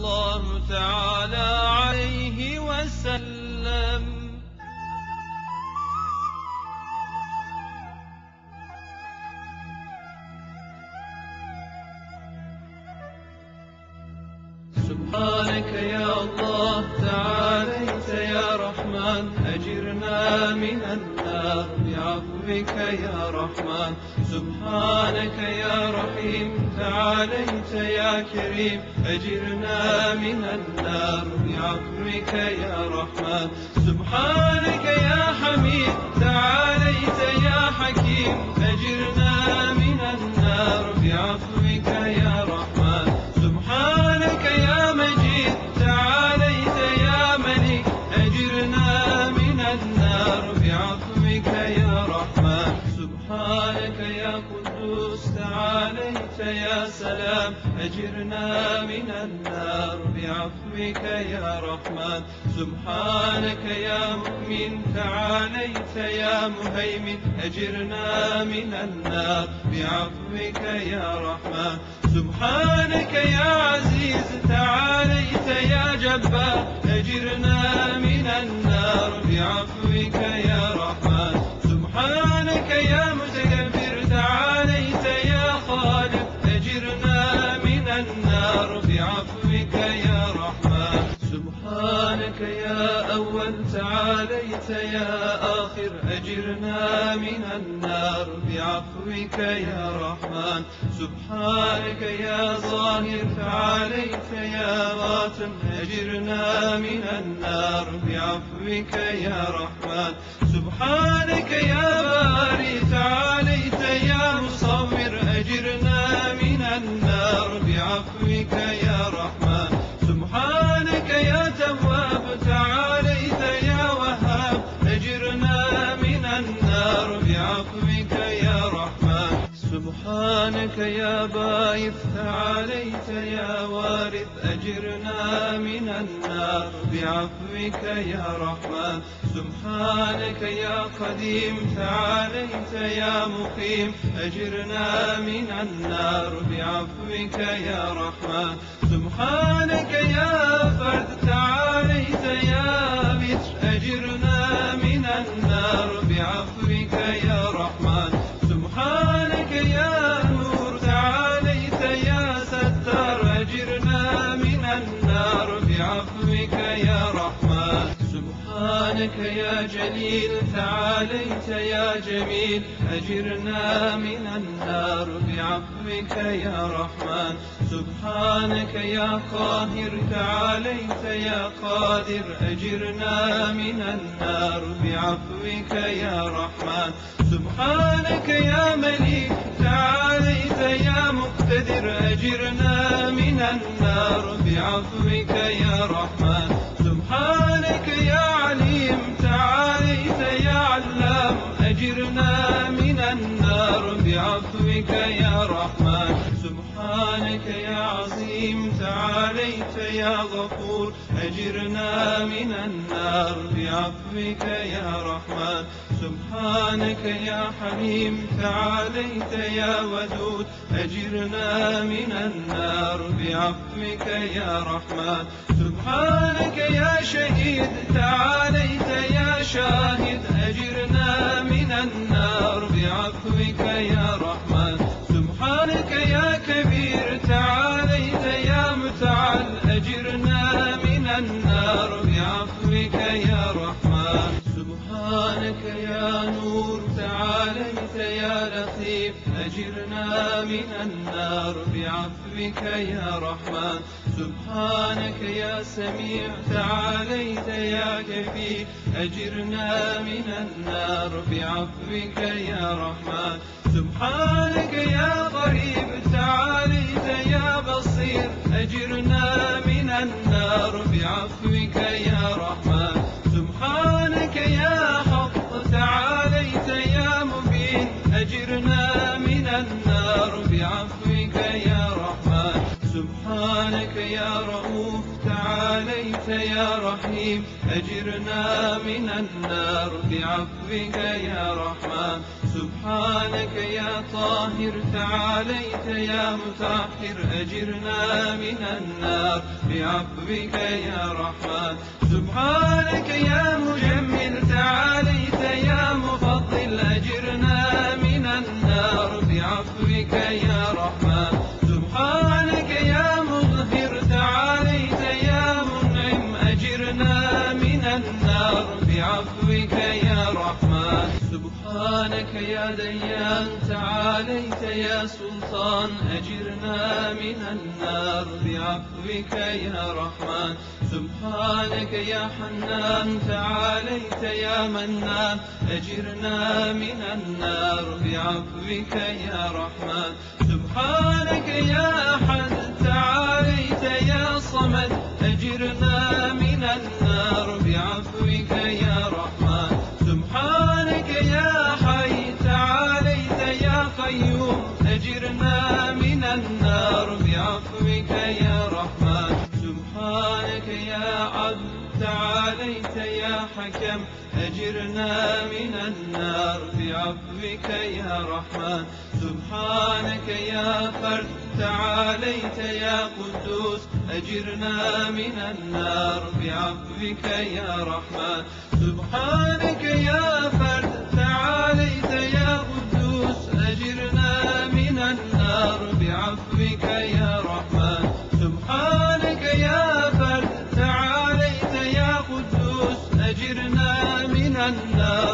الله تعالى عليه وسلم. سبحانك يا الله تعاليت يا رحمن أجرنا من النار. بعفوك يا رحمن سبحانك يا رحيم. تعاليت يا كريم أجرنا من النار. بعفوك يا رحمن. سبحانك يا حميد تعاليت يا حكيم أجرنا من النار. بعفوك يا سلام أجرنا من النار بعفوك يا رحمن. سبحانك يا مؤمن تعاليت يا مهيمن أجرنا من النار بعفوك يا رحمن. سبحانك يا عزيز تعاليت يا جبار أجرنا من النار بعفوك يا رحمن. بعفوك يا رحمن. سبحانك يا ظاهر تعاليت يا باطن. أجرنا من النار بعفوك يا رحمن. سبحانك يا باري سبحانك يا باعث تعاليت يا وارث أجرنا من النار. بعفوك يا رحمن. سبحانك يا قديم تعاليت يا مقيم. أجرنا من النار. بعفوك يا رحمن. سبحانك يا فرد تعاليت سبحانك يا جليل تعاليت يا جميل. أجرنا من النار بعفوك يا رحمن. سبحانك يا قاهر تعاليت يا قادر. أجرنا من النار بعفوك يا رحمن. سبحانك يا مليك تعاليت يا مقتدر. أجرنا من النار بعفوك يا رحمن. غفور أجرنا من النار بعفوك يا رحمن. سبحانك يا حليم تعاليت يا ودود. أجرنا من النار بعفوك يا رحمن. سبحانك يا شهيد تعاليت يا شاهد. أجرنا من النار بعفوك يا رحمن. بعفوك يا رحمن. سبحانك يا سميع تعاليت يا كفيف أجرنا من النار بعفوك يا رحمن. سبحانك يا قريب تعاليت يا بصير. أجرنا سبحانك يا رؤوف تعاليت يا رحيم. أجرنا من النار بعفوك يا رحمن. سبحانك يا طاهر تعاليت يا مطهر أجرنا من النار بعفوك يا رحمن. سبحانك يا مجمل تعاليت يا مفضل. أجرنا من النار بعفوك يا رحمن. يا ديان تعاليت يا سلطان أجرنا من النار بعفوك يا رحمن. سبحانك يا حنان تعاليت يا منان أجرنا من النار بعفوك يا رحمن. سبحانك يا أحد تعاليت يا صمد أجرنا من النار بعفوك يا رحمن. سبحانك يا أجرنا من النار بعفوك يا رحمن. سبحانك يا فرد تعاليت يا قدوس. أجرنا من النار بعفوك يا رحمن. سبحانك يا فرد تعاليت يا قدوس. أجرنا من النار بعفوك يا رحمن. سبحانك يا فرد تعاليت يا قدوس. أجرنا النار